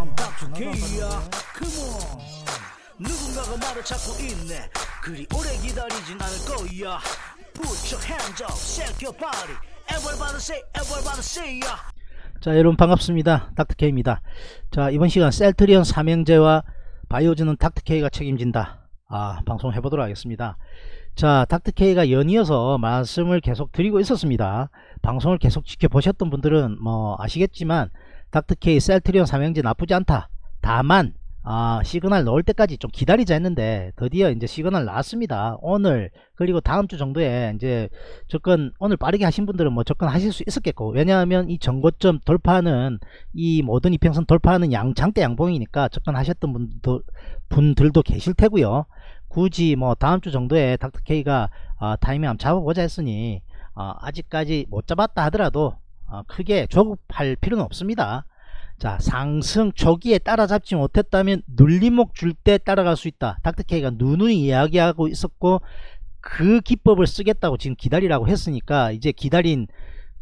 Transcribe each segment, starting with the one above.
I'm Dr. K야 Come on. 누군가가 말을 찾고 있네. 그리 오래 기다리진 않을 거야. Put your hands up, shake your body. Everybody say, everybody say ya. 자 여러분 반갑습니다. 닥터케이입니다. 자 이번 시간 셀트리온 삼형제와 바이오즈는 닥터케이가 책임진다. 아 방송 해보도록 하겠습니다. 자 닥터케이가 연이어서 말씀을 계속 드리고 있었습니다. 방송을 계속 지켜보셨던 분들은 뭐 아시겠지만 닥터케이 셀트리온 삼형제 나쁘지 않다. 다만 아 시그널 넣을 때까지 좀 기다리자 했는데 드디어 이제 시그널 나왔습니다. 오늘 그리고 다음 주 정도에 이제 접근 오늘 빠르게 하신 분들은 뭐 접근하실 수 있었겠고 왜냐하면 이 전고점 돌파하는 이 모든 이평선 돌파하는 양장대 양봉이니까 접근하셨던 분도, 분들도 계실 테고요. 굳이 뭐 다음 주 정도에 닥터케이가 어, 타이밍 한번 잡아보자 했으니 어, 아직까지 못 잡았다 하더라도 어, 크게 조급할 필요는 없습니다. 자 상승 초기에 따라잡지 못했다면 눌림목 줄 때 따라갈 수 있다. 닥터케이가 누누이 이야기하고 있었고 그 기법을 쓰겠다고 지금 기다리라고 했으니까 이제 기다린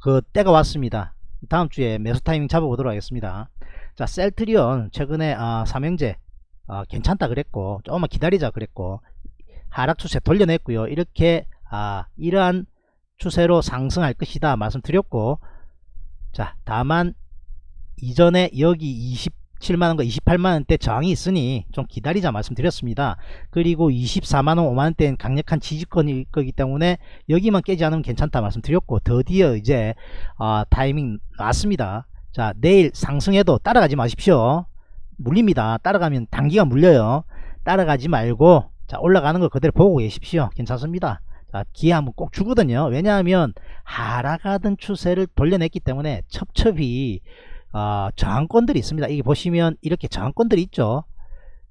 그 때가 왔습니다. 다음 주에 매수 타이밍 잡아보도록 하겠습니다. 자 셀트리온 최근에 아, 삼형제 아, 괜찮다 그랬고 조금만 기다리자 그랬고 하락 추세 돌려냈고요. 이렇게 아, 이러한 추세로 상승할 것이다 말씀드렸고 자 다만 이전에 여기 27만원과 28만원대 저항이 있으니 좀 기다리자 말씀드렸습니다. 그리고 24만원 5만원대는 강력한 지지권일 거기 때문에 여기만 깨지 않으면 괜찮다 말씀드렸고 드디어 이제 어, 타이밍 나왔습니다. 자 내일 상승해도 따라가지 마십시오. 물립니다. 따라가면 단기가 물려요. 따라가지 말고 자 올라가는 거 그대로 보고 계십시오. 괜찮습니다. 자, 기회 한번 꼭 주거든요. 왜냐하면 하락하던 추세를 돌려냈기 때문에 첩첩이 어, 저항권들이 있습니다. 이게 보시면 이렇게 저항권들이 있죠.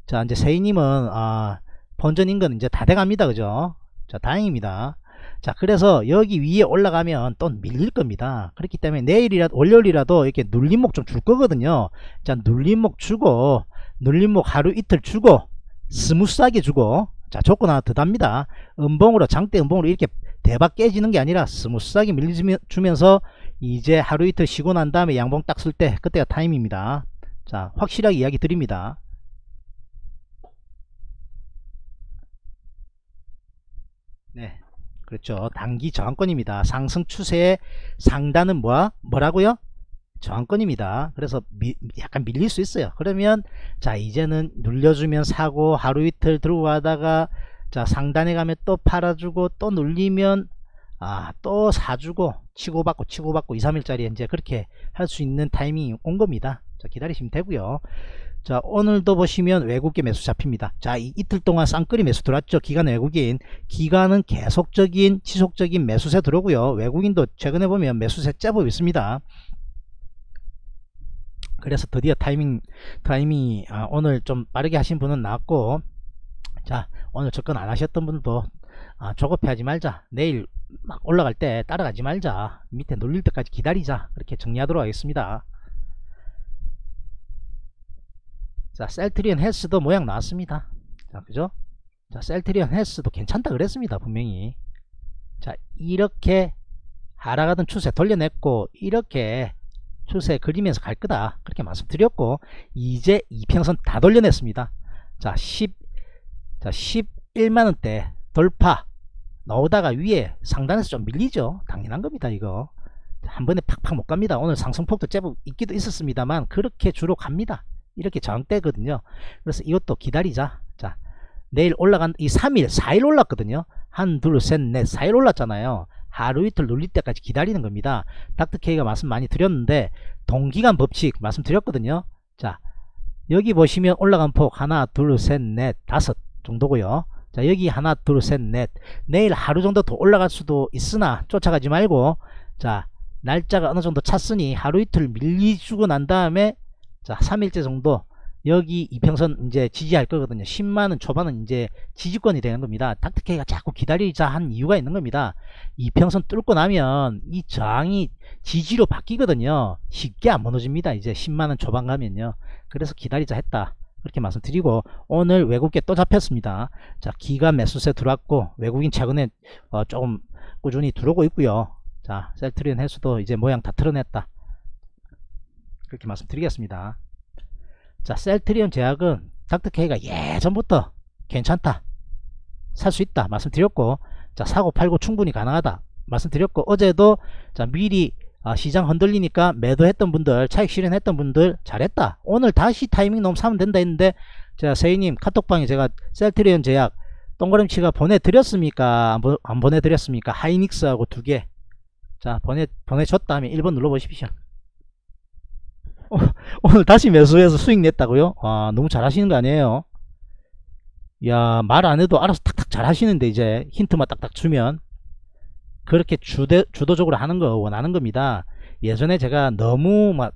자 이제 세이님은 어, 본전 인근 이제 다 돼갑니다. 그죠? 자 다행입니다. 자 그래서 여기 위에 올라가면 또 밀릴 겁니다. 그렇기 때문에 내일이라도 월요일이라도 이렇게 눌림목 좀 줄 거거든요. 자 눌림목 주고 눌림목 하루 이틀 주고 smooth하게 주고 자 조건 하나 더 답니다. 음봉으로 장대 음봉으로 이렇게 대박 깨지는 게 아니라 smooth하게 밀리주면서 이제 하루 이틀 쉬고 난 다음에 양봉 딱 쓸 때 그때가 타임입니다. 자 확실하게 이야기 드립니다. 네 그렇죠 단기 저항권입니다. 상승 추세의 상단은 뭐야? 뭐라고요? 저항권입니다. 그래서 미, 약간 밀릴 수 있어요. 그러면 자 이제는 눌려주면 사고 하루 이틀 들고 가다가 자 상단에 가면 또 팔아주고 또 눌리면 아 또 사주고 치고받고 치고받고 2, 3일짜리 이제 그렇게 할 수 있는 타이밍이 온 겁니다. 자 기다리시면 되고요. 자 오늘도 보시면 외국계 매수 잡힙니다. 자 이, 이틀 동안 쌍끌이 매수 들어왔죠. 기관 외국인 기관은 계속적인 지속적인 매수세 들어오고요. 외국인도 최근에 보면 매수세 제법 있습니다. 그래서 드디어 타이밍 타이밍이 아, 오늘 좀 빠르게 하신 분은 나왔고 자 오늘 접근 안 하셨던 분도 아, 조급해 하지 말자. 내일 막 올라갈 때 따라가지 말자. 밑에 눌릴 때까지 기다리자. 그렇게 정리하도록 하겠습니다. 자 셀트리온 헬스도 모양 나왔습니다. 자 그죠? 자 셀트리온 헬스도 괜찮다 그랬습니다 분명히. 자 이렇게 하락하던 추세 돌려냈고 이렇게 추세 그리면서 갈 거다. 그렇게 말씀드렸고 이제 이평선 다 돌려냈습니다. 자 10, 자 11만원대 돌파. 나오다가 위에 상단에서 좀 밀리죠. 당연한 겁니다 이거. 한 번에 팍팍 못 갑니다. 오늘 상승폭도 제법 있기도 있었습니다만 그렇게 주로 갑니다. 이렇게 저항대거든요. 그래서 이것도 기다리자. 자 내일 올라간 이 3일 4일 올랐거든요. 한 둘 셋 넷 4일 올랐잖아요 하루 이틀 눌릴 때까지 기다리는 겁니다. 닥터케이가 말씀 많이 드렸는데 동기간 법칙 말씀드렸거든요. 자 여기 보시면 올라간 폭 하나 둘 셋 넷 다섯 정도고요. 자 여기 하나 둘 셋 넷 내일 하루 정도 더 올라갈 수도 있으나 쫓아가지 말고 자 날짜가 어느 정도 찼으니 하루 이틀 밀리주고 난 다음에 자 3일째 정도 여기 이평선 이제 지지할 거거든요. 10만원 초반은 이제 지지권이 되는 겁니다. 닥터케이가 자꾸 기다리자 한 이유가 있는 겁니다. 이평선 뚫고 나면 이 저항이 지지로 바뀌거든요. 쉽게 안 무너집니다. 이제 10만원 초반 가면요. 그래서 기다리자 했다. 그렇게 말씀드리고 오늘 외국계 또 잡혔습니다. 자 기간 매수세 들어왔고 외국인 최근에 어, 조금 꾸준히 들어오고 있고요. 자 셀트리온 헬스도 이제 모양 다 틀어냈다. 그렇게 말씀드리겠습니다 자 셀트리온 제약은 닥터케이가 예전부터 괜찮다. 살 수 있다 말씀드렸고 자 사고 팔고 충분히 가능하다 말씀드렸고 어제도 자 미리 아, 시장 흔들리니까 매도했던 분들 차익 실현했던 분들 잘했다. 오늘 다시 타이밍 너무 사면 된다 했는데 자 세희님 카톡방에 제가 셀트리온 제약 동그라미치가 보내드렸습니까? 안, 보, 안 보내드렸습니까? 하이닉스하고 두개 자 보내, 보내줬다 하면 1번 눌러보십시오. 어, 오늘 다시 매수해서 수익 냈다고요 아 너무 잘하시는 거 아니에요 야 말 안해도 알아서 탁탁 잘하시는데 이제 힌트만 딱딱 주면 그렇게 주대, 주도적으로 하는 거 원하는 겁니다. 예전에 제가 너무 막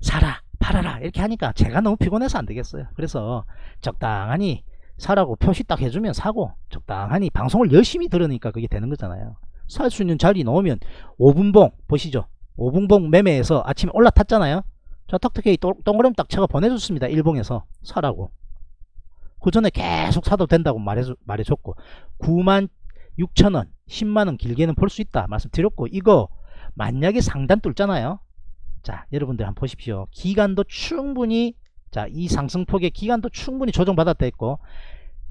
사라 팔아라 이렇게 하니까 제가 너무 피곤해서 안 되겠어요. 그래서 적당하니 사라고 표시 딱 해주면 사고 적당하니 방송을 열심히 들으니까 그게 되는 거잖아요. 살 수 있는 자리 넣으면 5분봉 보시죠. 5분봉 매매해서 아침에 올라탔잖아요. 저 탁탁히 동그라미 딱 제가 보내줬습니다. 일봉에서. 사라고. 그 전에 계속 사도 된다고 말해, 말해줬고 9만 6천원 10만원 길게는 볼 수 있다 말씀드렸고 이거 만약에 상단 뚫잖아요. 자 여러분들 한번 보십시오. 기간도 충분히 자 이 상승폭의 기간도 충분히 조정받았다 했고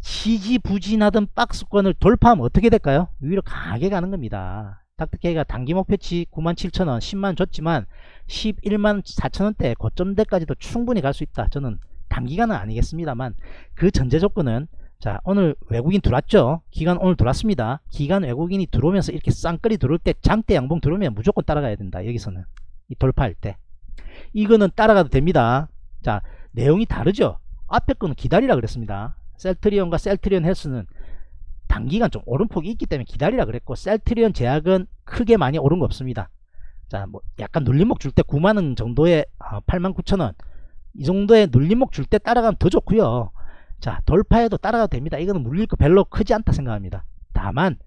지지부진하던 박스권을 돌파하면 어떻게 될까요? 위로 강하게 가는 겁니다 닥터케이가 단기 목표치 97,000원 10만 줬지만 11만 4천원대 고점대까지도 충분히 갈 수 있다. 저는 단기간은 아니겠습니다만 그 전제 조건은 자 오늘 외국인 들어왔죠? 기간 오늘 들어왔습니다. 기간 외국인이 들어오면서 이렇게 쌍끌이 들어올 때 장대 양봉 들어오면 무조건 따라가야 된다. 여기서는. 이 돌파할 때. 이거는 따라가도 됩니다. 자 내용이 다르죠? 앞에 거는 기다리라 그랬습니다. 셀트리온과 셀트리온 헬스는 단기간 좀 오름폭이 있기 때문에 기다리라 그랬고 셀트리온 제약은 크게 많이 오른 거 없습니다. 자 뭐 약간 눌림목 줄 때 9만원 정도의 89,000원. 어, 이 정도의 눌림목 줄 때 따라가면 더 좋고요. 자 돌파해도 따라가도 됩니다. 이거는 물릴 거 별로 크지 않다 생각합니다. 다만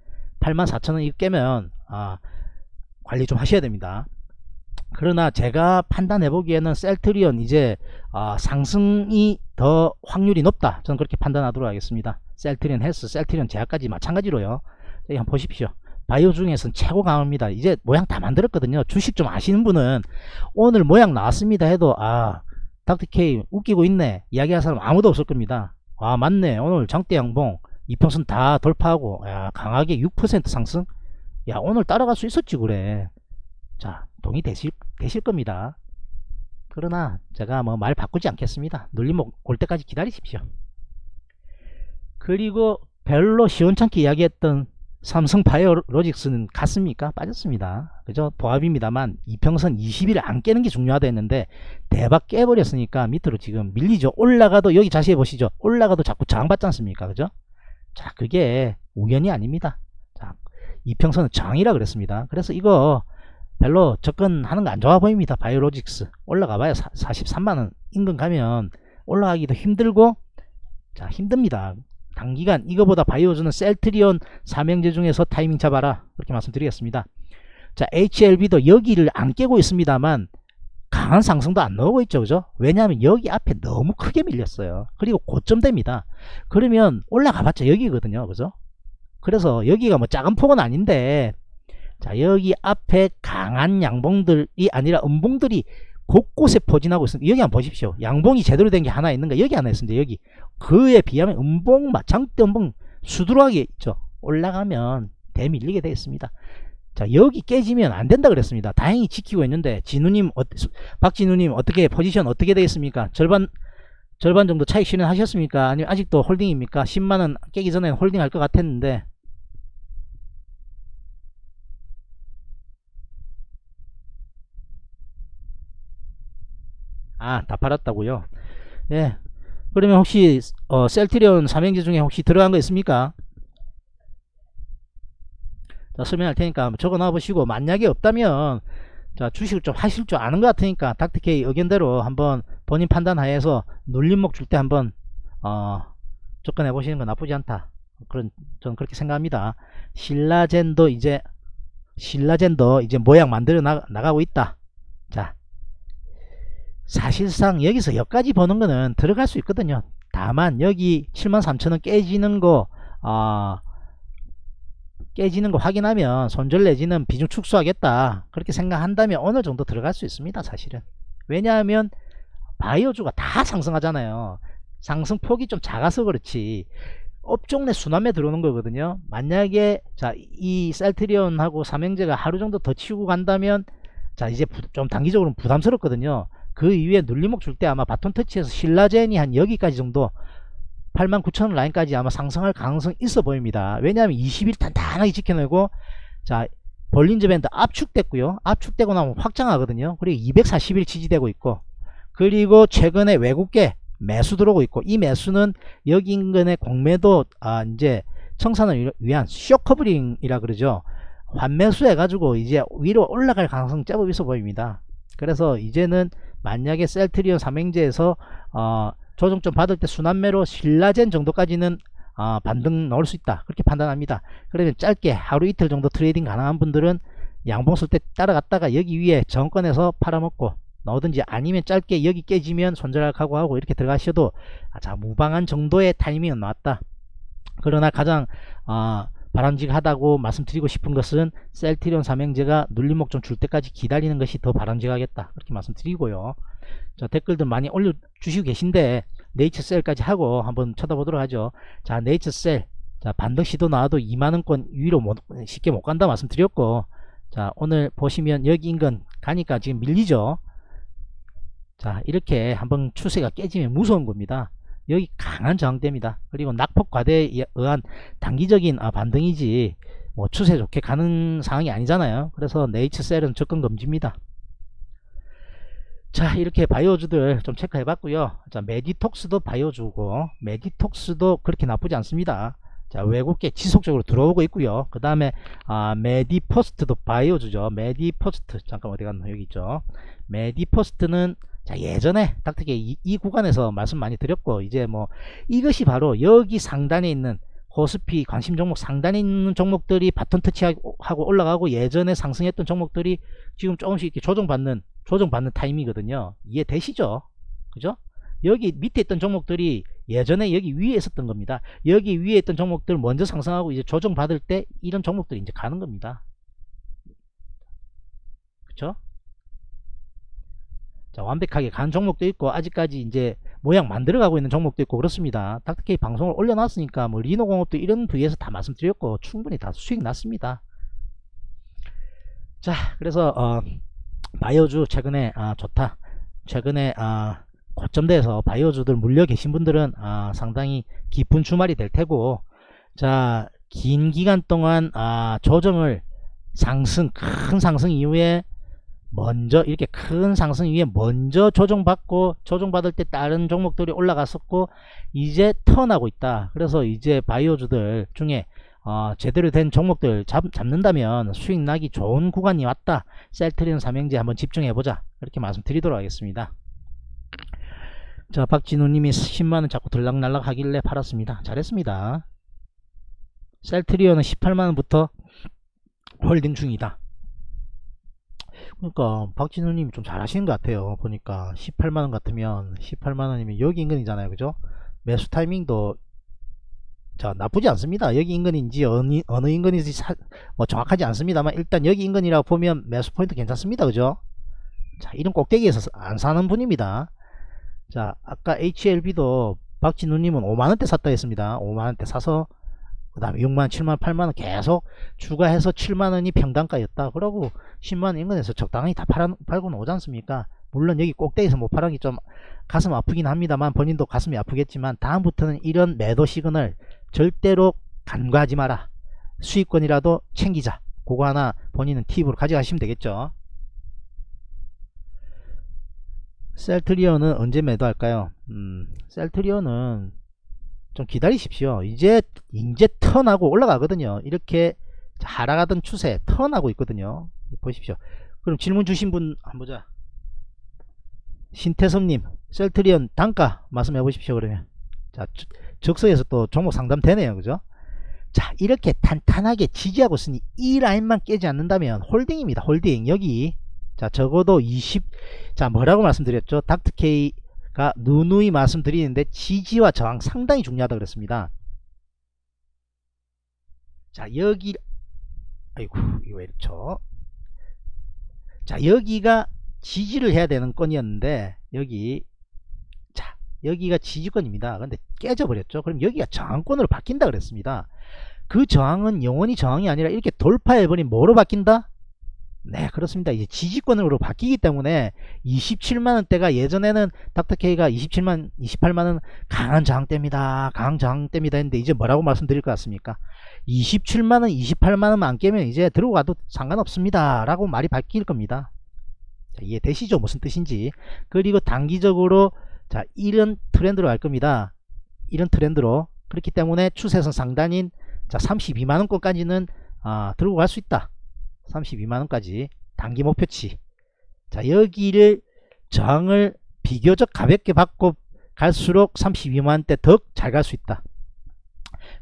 84,000원 이거 깨면 아, 관리 좀 하셔야 됩니다. 그러나 제가 판단해 보기에는 셀트리온 이제 아, 상승이 더 확률이 높다. 저는 그렇게 판단하도록 하겠습니다. 셀트리온 헬스 셀트리온 제약까지 마찬가지로요. 한번 보십시오 바이오 중에서는 최고 강합니다. 이제 모양 다 만들었거든요. 주식 좀 아시는 분은 오늘 모양 나왔습니다 해도 아 닥터케이 웃기고 있네. 이야기할 사람 아무도 없을 겁니다. 아 맞네. 오늘 장대 양봉 이평선 다 돌파하고 야 강하게 6% 상승? 야 오늘 따라갈 수 있었지 그래. 자 동의 되실 되실 겁니다. 그러나 제가 뭐 말 바꾸지 않겠습니다. 눌림목 올 때까지 기다리십시오. 그리고 별로 시원찮게 이야기했던 삼성 바이오로직스는 갔습니까? 빠졌습니다. 그죠? 보합입니다만 이평선 20일 안 깨는 게 중요하다 했는데 대박 깨버렸으니까 밑으로 지금 밀리죠. 올라가도 여기 자세히 보시죠. 올라가도 자꾸 저항받지 않습니까? 그죠? 자 그게 우연이 아닙니다. 자 이평선은 저항이라 그랬습니다. 그래서 이거 별로 접근하는 거 안 좋아 보입니다. 바이오로직스 올라가봐야 43만원 인근 가면 올라가기도 힘들고 자 힘듭니다. 단기간 이거보다 바이오즈는 셀트리온 삼형제 중에서 타이밍 잡아라. 그렇게 말씀드리겠습니다. 자 HLB도 여기를 안 깨고 있습니다만 강한 상승도 안 나오고 있죠. 그죠? 왜냐하면 여기 앞에 너무 크게 밀렸어요. 그리고 고점됩니다. 그러면 올라가봤자 여기거든요. 그죠? 그래서 여기가 뭐 작은 폭은 아닌데 자 여기 앞에 강한 양봉들이 아니라 음봉들이 곳곳에 포진하고 있습니다. 여기 한번 보십시오. 양봉이 제대로 된 게 하나 있는가? 여기 하나 있습니다. 여기. 그에 비하면 음봉, 장대 음봉 수두룩하게 있죠. 올라가면 대밀리게 되어 있습니다. 자 여기 깨지면 안 된다 그랬습니다. 다행히 지키고 있는데 진우님, 어, 박진우님 어떻게 포지션 어떻게 되어 있습니까? 절반 절반 정도 차익 실현하셨습니까? 아니면 아직도 holding입니까? 10만원 깨기 전에 holding 할 것 같았는데 아, 다 팔았다고요? 예. 그러면 혹시 어, 셀트리온 삼형제 중에 혹시 들어간 거 있습니까? 자, 설명할 테니까 적어 놔 보시고 만약에 없다면 자, 주식을 좀 하실 줄 아는 것 같으니까 닥터케이 의견대로 한번 본인 판단하에서 눌림목 줄 때 한번 어, 접근해 보시는 건 나쁘지 않다. 그런 저는 그렇게 생각합니다. 신라젠도 이제 신라젠도 이제 모양 만들어 나, 나가고 있다. 자, 사실상 여기서 여기까지 보는 거는 들어갈 수 있거든요 다만 여기 73,000원 깨지는 거 어, 깨지는 거 확인하면 손절 내지는 비중 축소하겠다 그렇게 생각한다면 어느 정도 들어갈 수 있습니다 사실은 왜냐하면 바이오주가 다 상승하잖아요. 상승폭이 좀 작아서 그렇지 업종 내 순환매 들어오는 거거든요. 만약에 자 이 셀트리온하고 삼형제가 하루 정도 더 치고 간다면 자 이제 부, 좀 단기적으로 부담스럽거든요. 그 이후에 눌림목 줄 때 아마 바톤 터치에서 신라젠이 한 여기까지 정도 89,000원 라인까지 아마 상승할 가능성이 있어 보입니다. 왜냐하면 20일 단단하게 지켜내고 자 볼린저 밴드 압축됐고요. 압축되고 나면 확장하거든요. 그리고 240일 지지되고 있고 그리고 최근에 외국계 매수 들어오고 있고 이 매수는 여기 인근의 공매도 아 이제 청산을 위한 쇼커브링이라 그러죠. 환매수 해가지고 이제 위로 올라갈 가능성 제법 있어 보입니다. 그래서 이제는 만약에 셀트리온 삼행제에서 어, 조정 좀 받을 때 순환매로 신라젠 정도까지는 어, 반등 넣을 수 있다. 그렇게 판단합니다. 그러면 짧게 하루 이틀 정도 trading 가능한 분들은 양봉 쓸 때 따라갔다가 여기 위에 정권에서 팔아먹고 넣든지 아니면 짧게 여기 깨지면 손절할 각오하고 이렇게 들어가셔도 아, 자 무방한 정도의 타이밍은 나왔다. 그러나 가장 어, 바람직하다고 말씀드리고 싶은 것은 셀트리온 삼형제가 눌림목 좀 줄 때까지 기다리는 것이 더 바람직하겠다. 그렇게 말씀드리고요. 자 댓글도 많이 올려주시고 계신데 네이처셀까지 하고 한번 쳐다보도록 하죠. 자 네이처셀. 자 반등 시도 나와도 2만원권 위로 못, 쉽게 못 간다 말씀드렸고. 자 오늘 보시면 여기 인근 가니까 지금 밀리죠? 자 이렇게 한번 추세가 깨지면 무서운 겁니다 여기 강한 저항대입니다. 그리고 낙폭 과대에 의한 단기적인 아, 반등이지 뭐 추세 좋게 가는 상황이 아니잖아요. 그래서 네이처셀은 접근 금지입니다. 자 이렇게 바이오주들 좀 체크해 봤고요. 자 메디톡스도 바이오주고 메디톡스도 그렇게 나쁘지 않습니다. 자 외국계 지속적으로 들어오고 있고요. 그 다음에 아, 메디퍼스트도 바이오주죠. 메디퍼스트. 잠깐 어디 갔나? 여기 있죠. 메디퍼스트는 자 예전에 닥터케이, 이 구간에서 말씀 많이 드렸고 이제 뭐 이것이 바로 여기 상단에 있는 코스피 관심 종목 상단에 있는 종목들이 바톤 터치하고 올라가고 예전에 상승했던 종목들이 지금 조금씩 이렇게 조정받는 조정받는 타임이거든요. 이해되시죠? 그죠? 여기 밑에 있던 종목들이 예전에 여기 위에 있었던 겁니다. 여기 위에 있던 종목들 먼저 상승하고 이제 조정받을 때 이런 종목들이 이제 가는 겁니다. 그쵸 자, 완벽하게 간 종목도 있고 아직까지 이제 모양 만들어가고 있는 종목도 있고 그렇습니다. 닥터케이 방송을 올려놨으니까 뭐 리노공업도 이런 부위에서 다 말씀드렸고 충분히 다 수익 났습니다. 자 그래서 어, 바이오주 최근에 아, 좋다. 최근에 아, 고점대에서 바이오주들 물려 계신 분들은 아, 상당히 깊은 주말이 될 테고 자 긴 기간 동안 아, 조정을 상승 큰 상승 이후에 먼저 이렇게 큰 상승 위에 먼저 조정받고 조정받을 때 다른 종목들이 올라갔었고 이제 턴하고 있다. 그래서 이제 바이오주들 중에 어, 제대로 된 종목들 잡, 잡는다면 수익 나기 좋은 구간이 왔다. 셀트리온 삼형제 한번 집중해보자. 이렇게 말씀드리도록 하겠습니다. 자 박진우님이 10만원 자꾸 들락날락 하길래 팔았습니다. 잘했습니다. 셀트리온은 18만원부터 홀딩 중이다 그러니까 박진우님이 좀 잘하시는 것 같아요. 보니까 18만원 같으면 18만원이면 여기 인근이잖아요. 그죠? 매수 타이밍도 자 나쁘지 않습니다. 여기 인근인지 어느, 어느 인근인지 사, 뭐 정확하지 않습니다만 일단 여기 인근이라고 보면 매수 포인트 괜찮습니다. 그죠? 자 이런 꼭대기에서 안 사는 분입니다. 자 아까 HLB도 박진우님은 5만원대 샀다 했습니다. 5만원대 사서 그 다음에 6만 7만 8만원 계속 추가해서 7만원이 평단가였다. 그러고 10만원 인근에서 적당히 다 팔아, 팔고 나오지 않습니까? 물론 여기 꼭대기에서 못 팔은 게좀 가슴 아프긴 합니다만 본인도 가슴이 아프겠지만 다음부터는 이런 매도 시그널 절대로 간과하지 마라. 수익권이라도 챙기자. 그거 하나 본인은 팁으로 가져가시면 되겠죠. 셀트리온은 언제 매도할까요? 음, 셀트리온은 좀 기다리십시오. 이제 이제 턴하고 올라가거든요. 이렇게 하락하던 추세 턴하고 있거든요. 보십시오. 그럼 질문 주신 분 한번 보자. 신태섭님 셀트리온 단가 말씀해 보십시오. 그러면 자 즉석에서 또 종목 상담 되네요. 그죠? 자 이렇게 탄탄하게 지지하고 있으니 이 라인만 깨지 않는다면 홀딩입니다. 홀딩 여기 자 적어도 20 자 뭐라고 말씀드렸죠? 닥터케이가 누누이 말씀드리는데 지지와 저항 상당히 중요하다 그랬습니다. 자 여기 아이고 이거 왜 이렇죠? 자 여기가 지지를 해야 되는 건이었는데 여기 여기가 지지권입니다. 근데 깨져버렸죠. 그럼 여기가 저항권으로 바뀐다 그랬습니다. 그 저항은 영원히 저항이 아니라 이렇게 돌파해버린 뭐로 바뀐다? 네 그렇습니다. 이제 지지권으로 바뀌기 때문에 27만원대가 예전에는 닥터케이가 27만 28만원 강한 저항대입니다. 강한 저항대입니다 했는데 이제 뭐라고 말씀드릴 것 같습니까? 27만원 28만원 안 깨면 이제 들어가도 상관없습니다. 라고 말이 바뀔 겁니다. 자, 이해되시죠? 무슨 뜻인지. 그리고 단기적으로 자 이런 트렌드로 갈 겁니다. 이런 트렌드로. 그렇기 때문에 추세선 상단인 자 32만원권까지는 아, 들고 갈 수 있다 32만원까지 단기 목표치. 자 여기를 저항을 비교적 가볍게 받고 갈수록 32만원대 더 잘 갈 수 있다.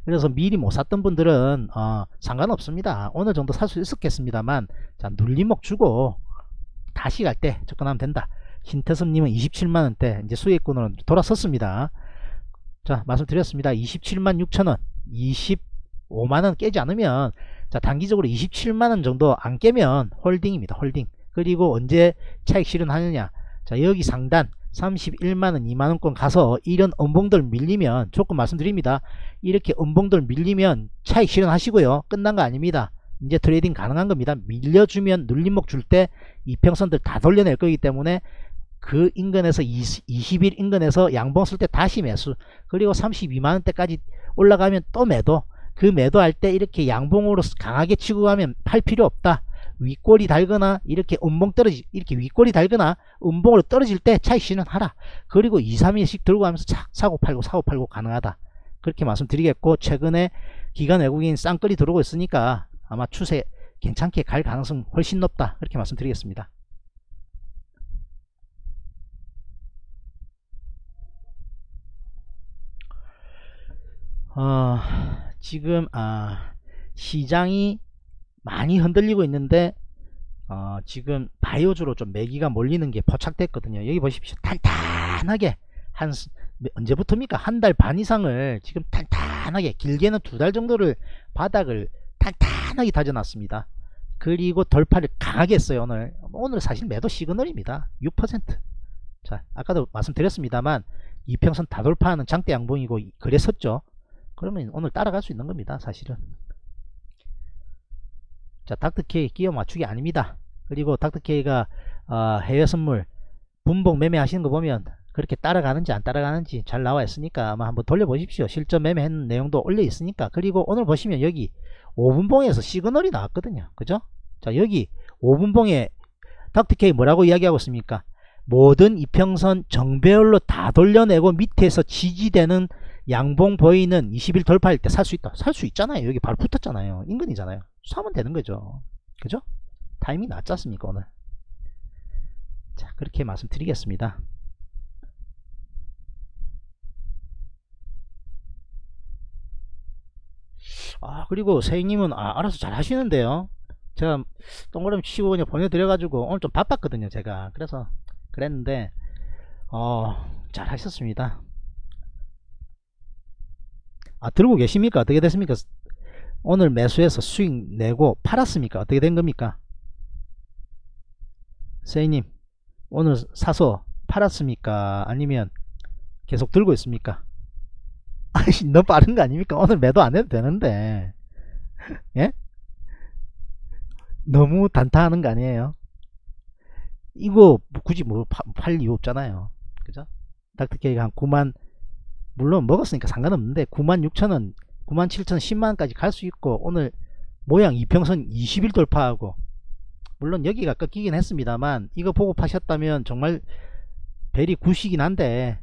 그래서 미리 못 샀던 분들은 어, 상관없습니다. 어느 정도 살 수 있었겠습니다만 자 눌림목 주고 다시 갈 때 접근하면 된다. 신태섭님은 27만원대 이제 수익권으로 돌아섰습니다. 자 말씀드렸습니다. 27만 6천원 25만원 깨지 않으면 자 단기적으로 27만원 정도 안 깨면 홀딩입니다 홀딩. 그리고 언제 차익 실현하느냐. 자 여기 상단 31만원 2만원권 가서 이런 음봉들 밀리면 조금 말씀드립니다. 이렇게 음봉들 밀리면 차익 실현하시고요. 끝난 거 아닙니다. 이제 트레이딩 가능한 겁니다. 밀려주면 눌림목 줄 때 이평선들 다 돌려낼 거기 때문에 그 인근에서 20, 20일 인근에서 양봉 쓸 때 다시 매수. 그리고 32만원대까지 올라가면 또 매도 그 매도할 때 이렇게 양봉으로 강하게 치고 가면 팔 필요 없다. 윗골이 달거나 이렇게 음봉 떨어지 이렇게 윗골이 달거나 음봉으로 떨어질 때 차익 실현 하라. 그리고 2, 3일씩 들고 가면서 착 사고 팔고 사고 팔고 가능하다. 그렇게 말씀드리겠고 최근에 기관 외국인 쌍끌이 들어오고 있으니까 아마 추세 괜찮게 갈 가능성 훨씬 높다. 그렇게 말씀드리겠습니다. 어, 지금 아, 시장이 많이 흔들리고 있는데 어, 지금 바이오주로 좀 매기가 몰리는 게 포착됐거든요. 여기 보십시오. 탄탄하게 한 언제부터입니까? 한 달 반 이상을 지금 탄탄하게 길게는 두 달 정도를 바닥을 탄탄하게 다져놨습니다. 그리고 돌파를 강하게 했어요. 오늘 오늘 사실 매도 시그널입니다. 6%. 자 아까도 말씀드렸습니다만 이평선 다 돌파하는 장대 양봉이고 그랬었죠. 그러면 오늘 따라갈 수 있는 겁니다 사실은. 자 닥터케이 끼워 맞추기 아닙니다. 그리고 닥터케이가 어, 해외 선물 분봉 매매 하시는 거 보면 그렇게 따라가는지 안 따라가는지 잘 나와 있으니까 아마 한번 돌려보십시오. 실전 매매했는 내용도 올려 있으니까. 그리고 오늘 보시면 여기 5분봉에서 시그널이 나왔거든요. 그죠? 자 여기 5분봉에 닥터케이 뭐라고 이야기하고 있습니까? 모든 이평선 정배열로 다 돌려내고 밑에서 지지되는 양봉 보이는 20일 돌파할 때살 수 있다. 살 수 있잖아요. 여기 바로 붙었잖아요. 인근이잖아요. 사면 되는 거죠. 그죠? 타이밍 낮지 않습니까 오늘? 자 그렇게 말씀드리겠습니다. 아 그리고 세희님은 아, 알아서 잘 하시는데요. 제가 동그라미 치고 그냥 보내드려가지고 오늘 좀 바빴거든요. 제가 그래서 그랬는데 어, 잘 하셨습니다. 아 들고 계십니까? 어떻게 됐습니까? 오늘 매수해서 수익 내고 팔았습니까? 어떻게 된 겁니까? 세이님 오늘 사서 팔았습니까? 아니면 계속 들고 있습니까? 아이씨 너무 빠른 거 아닙니까? 오늘 매도 안 해도 되는데. 예? 너무 단타하는 거 아니에요? 이거 굳이 뭐 팔 이유 없잖아요. 그죠? 닥터케이가 한 9만 물론 먹었으니까 상관없는데 96,000원 97,000원 10만원까지 갈 수 있고 오늘 모양 이평선 20일 돌파하고 물론 여기가 꺾이긴 했습니다만 이거 보고 파셨다면 정말 벨이 굿이긴 한데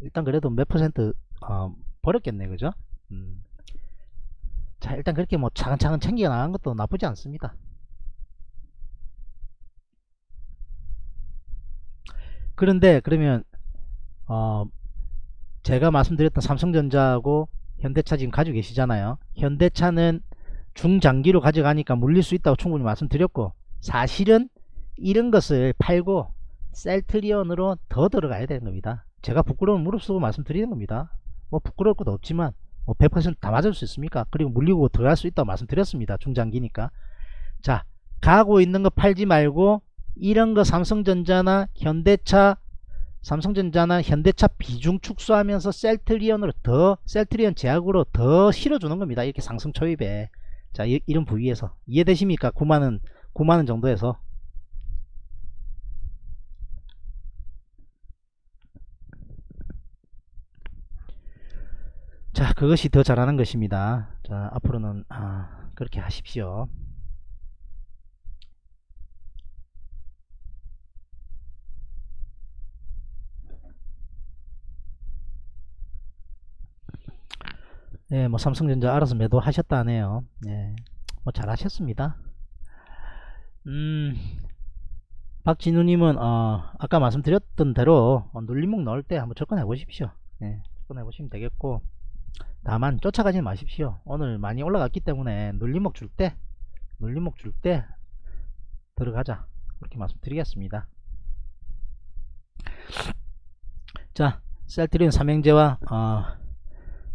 일단 그래도 몇 퍼센트 어, 버렸겠네 그죠 음. 자 일단 그렇게 뭐 차근차근 챙겨 나간 것도 나쁘지 않습니다 그런데 그러면 어, 제가 말씀드렸던 삼성전자하고 현대차 지금 가지고 계시잖아요. 현대차는 중장기로 가져가니까 물릴 수 있다고 충분히 말씀드렸고 사실은 이런 것을 팔고 셀트리온으로 더 들어가야 되는 겁니다. 제가 부끄러운 무릎 쓰고 말씀드리는 겁니다. 뭐 부끄러울 것도 없지만 뭐 100%다 맞을 수 있습니까? 그리고 물리고 들어갈 수 있다고 말씀드렸습니다. 중장기니까. 자, 가고 있는 거 팔지 말고 이런 거 삼성전자나 현대차 삼성전자는 현대차 비중 축소하면서 셀트리온으로 더 셀트리온 제약으로 더 실어주는 겁니다. 이렇게 상승 초입에 자 이, 런 부위에서 이해되십니까? 9만원 9만원 정도에서 자 그것이 더 잘하는 것입니다. 자 앞으로는 아, 그렇게 하십시오. 네, 뭐 삼성전자 알아서 매도하셨다 하네요. 네, 뭐 잘하셨습니다. 음, 박진우님은 어, 아까 말씀드렸던 대로 어, 눌림목 넣을 때 한번 접근해 보십시오. 네, 접근해 보시면 되겠고 다만 쫓아가지 마십시오. 오늘 많이 올라갔기 때문에 눌림목 줄 때, 눌림목 줄 때 들어가자. 그렇게 말씀드리겠습니다. 자, 셀트리온 삼형제와 어,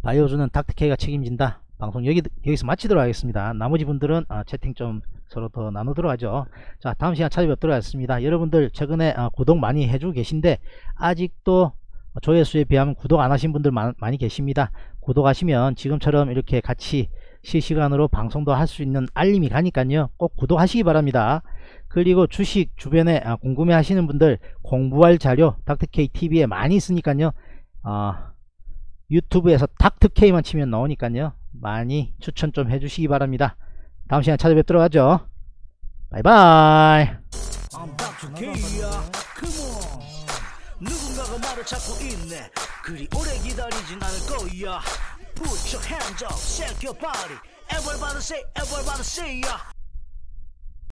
바이오주는 닥터케이가 책임진다. 방송 여기, 여기서 마치도록 하겠습니다. 나머지 분들은 아, 채팅 좀 서로 더 나누도록 하죠. 자, 다음 시간 찾아뵙도록 하겠습니다. 여러분들 최근에 아, 구독 많이 해주고 계신데 아직도 조회수에 비하면 구독 안 하신 분들 많, 많이 계십니다. 구독하시면 지금처럼 이렇게 같이 실시간으로 방송도 할 수 있는 알림이 가니까요. 꼭 구독하시기 바랍니다. 그리고 주식 주변에 아, 궁금해 하시는 분들 공부할 자료 닥터케이 TV에 많이 있으니까요. 어, 유튜브에서 닥터케이만 치면 나오니까요. 많이 추천 좀 해주시기 바랍니다. 다음 시간에 찾아뵙도록 하죠. 바이바이. 누군가가 말을 찾고 있네 그리 오래 기다리진 않을 거야 Put your hands up, shake your body Everybody say, everybody say